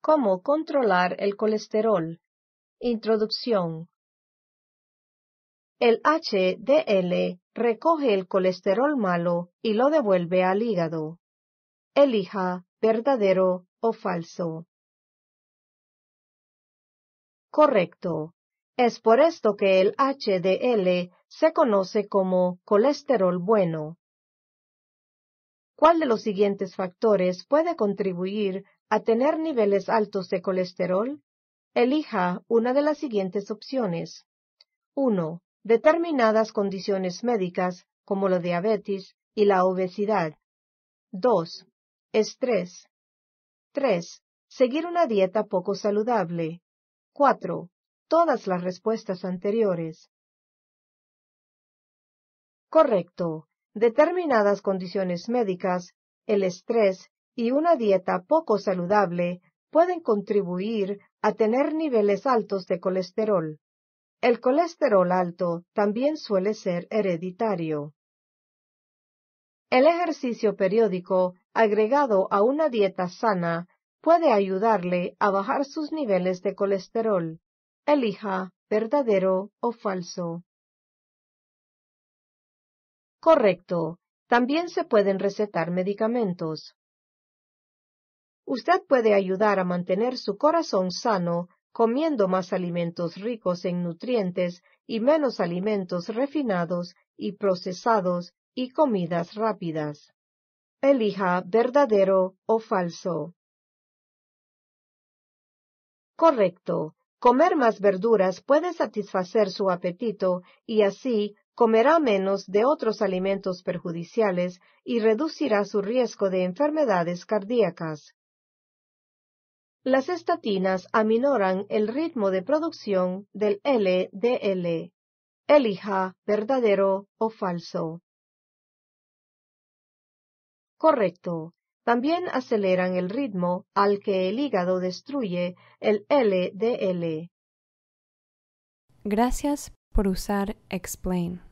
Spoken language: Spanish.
¿Cómo controlar el colesterol? Introducción. El HDL recoge el colesterol malo y lo devuelve al hígado. Elija verdadero o falso. Correcto. Es por esto que el HDL se conoce como colesterol bueno. ¿Cuál de los siguientes factores puede contribuir a tener niveles altos de colesterol? Elija una de las siguientes opciones. 1. Determinadas condiciones médicas como la diabetes y la obesidad. 2. Estrés. 3. Seguir una dieta poco saludable. 4. Todas las respuestas anteriores. Correcto. Determinadas condiciones médicas, el estrés y una dieta poco saludable pueden contribuir a tener niveles altos de colesterol. El colesterol alto también suele ser hereditario. El ejercicio periódico agregado a una dieta sana puede ayudarle a bajar sus niveles de colesterol. Elija verdadero o falso. Correcto. También se pueden recetar medicamentos. Usted puede ayudar a mantener su corazón sano comiendo más alimentos ricos en nutrientes y menos alimentos refinados y procesados y comidas rápidas. Elija verdadero o falso. Correcto. Comer más verduras puede satisfacer su apetito y así comerá menos de otros alimentos perjudiciales y reducirá su riesgo de enfermedades cardíacas. Las estatinas aminoran el ritmo de producción del LDL. Elija verdadero o falso. Correcto. También aceleran el ritmo al que el hígado destruye el LDL. Gracias por usar Explain.